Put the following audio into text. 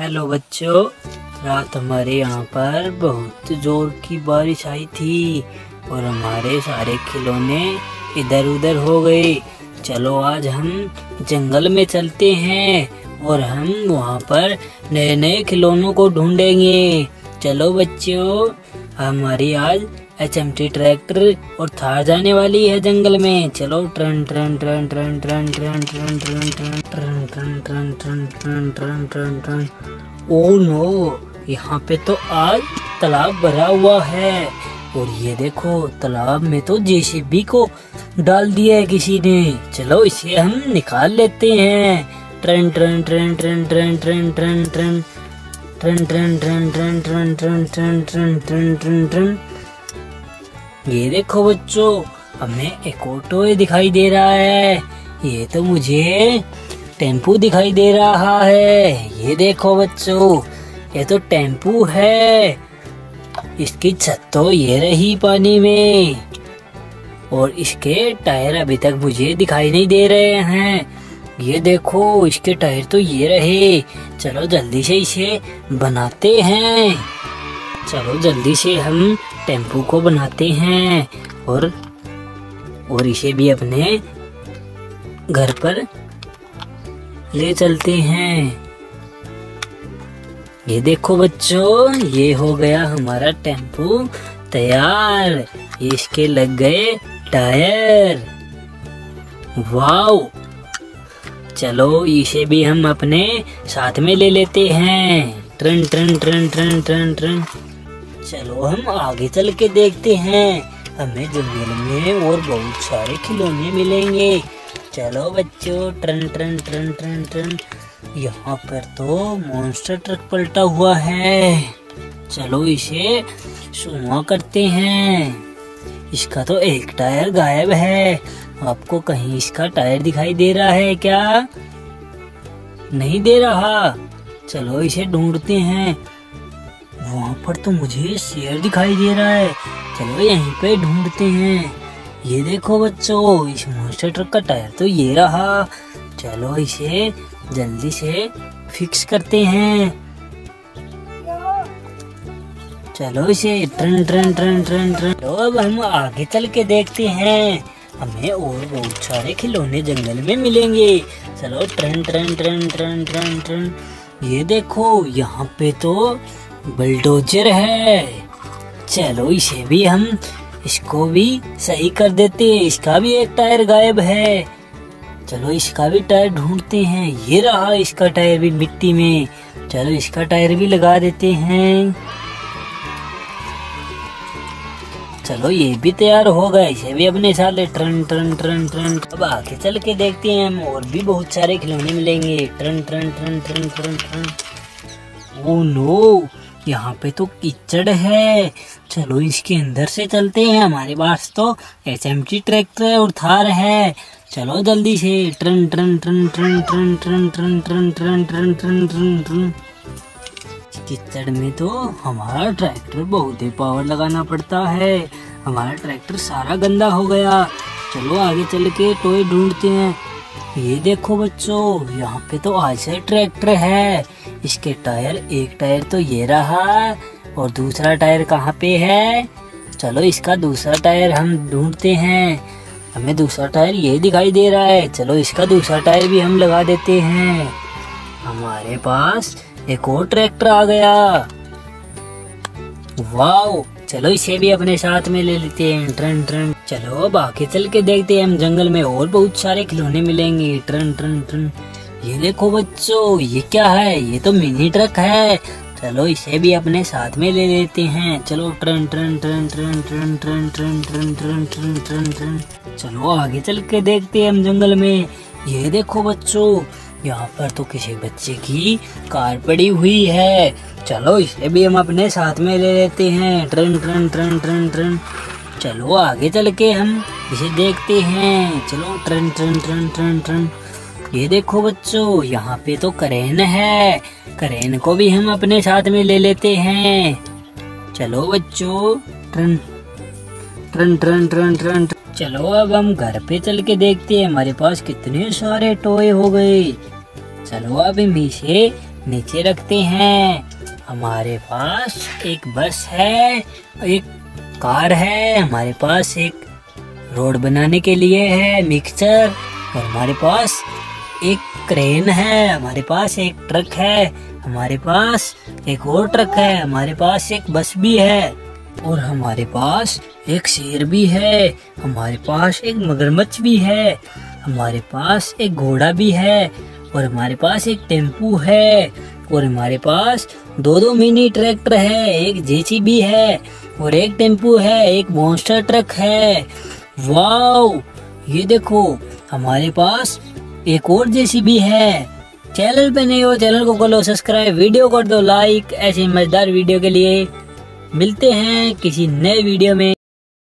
Hello बच्चों, रात हमारे यहाँ पर बहुत ज़ोर की बारिश आई थी और हमारे सारे खिलौने इधर उधर हो गए। चलो आज हम जंगल में चलते हैं और हम वहाँ पर नए नए खिलौनों को ढूंढेंगे। चलो बच्चों, हमारी आज एच एम टी ट्रैक्टर और थार जाने वाली है जंगल में चलो ट्रन ट्रन ट्रन ट्रन ट्रन ट्रन ट्रन ट्रन ट्रन ट्रन ट्रन ट्रन ट्रन ट्रन ट्रन ट्रन ट्रन ओ नो यहाँ पे तो आज तालाब भरा हुआ है और ये देखो तालाब में तो जेसीबी को डाल दिया है किसी ने चलो इसे हम निकाल लेते हैं ट्रन ट्रन ट्रन ट्रन ट्रन ट्रन ट्रन ट्रन ट्रन ट्रन ट्रन ट्रन ट्रन ट्रन ट्रन ट्रन ट्रन ट्रन ट्रन ये देखो बच्चों, हमें एक ऑटो दिखाई दे रहा है। ये तो मुझे टेंपू दिखाई दे रहा है। ये देखो बच्चों, ये तो टेंपू है। इसकी छत तो ये रही पानी में। और इसके टायर अभी तक मुझे दिखाई नहीं दे रहे हैं। ये देखो, इसके टायर तो ये रहे। चलो जल्दी से इसे बनाते हैं। चलो जल्दी से हम टेंपू को बनाते हैं और और इसे भी अपने घर पर ले चलते हैं। ये देखो बच्चों, ये हो गया हमारा टेंपू तैयार। इसके लग गए टायर। वाओ! चलो इसे भी हम अपने साथ में ले लेते हैं। ट्रन ट्रन ट्रन ट्रन ट्रन ट्रन। चलो हम आगे चल के देखते हैं। हमें जंगल में और बहुत सारे खिलौने मिलेंगे। चलो बच्चों, ट्रन ट्रन ट्रन ट्रन ट्रन। यहाँ पर तो मॉन्स्टर ट्रक पलटा हुआ है। चलो इसे सुमा करते हैं। इसका तो एक टायर गायब है। आपको कहीं इसका टायर दिखाई दे रहा है क्या? नहीं दे रहा। चलो इसे ढूंढते हैं। वहाँ पर तो मुझे शेर दिखाई दे रहा है। चलो यहीं पे ढूंढते हैं। ये देखो बच्चों, इस मॉन्स्टर ट्रक का टायर तो ये रहा। चलो इसे जल्दी से फिक्स करते हैं। चलो इसे ट्रन ट्रन ट्रन ट्रन ट्रन। तो अब हम आगे चल के देखते हैं। हमें और बहुत सारे खिलौने जंगल में मिलेंगे। चलो ट्रन ट्रन ट्रन ट्रन ट्रन ट्रन। ये देखो, यहाँ पे तो बुलडोजर है। चलो इसे भी हम इसको भी सही कर देते। हैं इसका भी एक टायर गायब है। चलो इसका भी टायर ढूंढते हैं। ये रहा इसका टायर भी मिट्टी में। चलो इसका टायर भी लगा देते हैं। चलो ये भी तैयार हो गया। इसे भी अपने साथ ले। ट्रन ट्रन ट्रन ट्रन। अब आगे चल के देखते हैं हम। और भी बहुत सारे खिलौने मिलेंगे। ट्रन ट्रन ट्रन ट्रन ट्रन ट्रन। Oh no. यहाँ पे तो कीचड़ है चलो इसके अंदर से चलते हैं हमारे पास तो एच एम टी ट्रैक्टर और थार है चलो जल्दी से ट्रन ट्रन ट्रन ट्रन ट्रन ट्रन ट्रन ट्रन ट्रन ट्रन ट्रन ट्रन ट्रन कीचड़ में तो हमारा ट्रैक्टर बहुत ही पावर लगाना पड़ता है हमारा ट्रैक्टर सारा गंदा हो गया चलो आगे चल के टोय ढूंढते हैं ये देखो बच्चों यहाँ पे तो ऐसे ट्रैक्टर है इसके टायर, एक टायर तो ये रहा और दूसरा टायर कहाँ पे है? चलो इसका दूसरा टायर हम ढूंढते हैं। हमें दूसरा टायर ये दिखाई दे रहा है। चलो इसका दूसरा टायर भी हम लगा देते हैं। हमारे पास एक और ट्रैक्टर आ गया। वाओ, चलो इसे भी अपने साथ में ले लेते हैं। ट्रन ट्रन। चलो आगे चल के देखते हैं। हम जंगल में और बहुत सारे खिलौने मिलेंगे। ट्रन ट्रन ट्रन। ये देखो बच्चों ये क्या है ये तो मिनी ट्रक है चलो इसे भी अपने साथ में ले लेते हैं चलो ट्रन ट्रन ट्रन ट्रन ट्रन ट्रन ट्रन ट्रन ट्रन ट्रन ट्रन ट्रन चलो आगे चल के देखते हैं हम जंगल में ये देखो बच्चों यहाँ पर तो किसी बच्चे की कार पड़ी हुई है चलो इसे भी हम अपने साथ में ले लेते हैं ट्रन ट्रन ट्रन ट्रन ट्रन चलो आगे चल के हम इसे देखते हैं चलो ट्रन ट्रन ट्रन ट्रन ट्रन ये देखो बच्चों, यहाँ पे तो करेन है। करेन को भी हम अपने साथ में ले लेते हैं। चलो बच्चों, ट्रन ट्रन ट्रन ट्रन ट्रन चलो अब हम घर पे चल के देखते हैं, हमारे पास कितने सारे टोय हो गए। चलो अब हम इसे नीचे रखते हैं। हमारे पास एक बस है, एक कार है, हमारे पास एक रोड बनाने के लिए है मिक्सचर और हमारे पास एक क्रेन है, हमारे पास एक ट्रक है, हमारे पास एक और ट्रक है, हमारे पास एक बस भी है और हमारे पास एक शेर भी है, हमारे पास एक मगरमच्छ भी है, हमारे पास एक घोड़ा भी है और हमारे पास एक टेंपू है और हमारे पास दो दो मिनी ट्रैक्टर है, एक जेसीबी है और एक टेंपू है, एक मॉन्स्टर ट्रक है। वाओ! ये देखो, हमारे पास एक और जेसीबी है। चैनल पे नहीं हो चैनल को कर लो सब्सक्राइब वीडियो कर दो लाइक ऐसे मज़ेदार वीडियो के लिए। मिलते हैं किसी नए वीडियो में।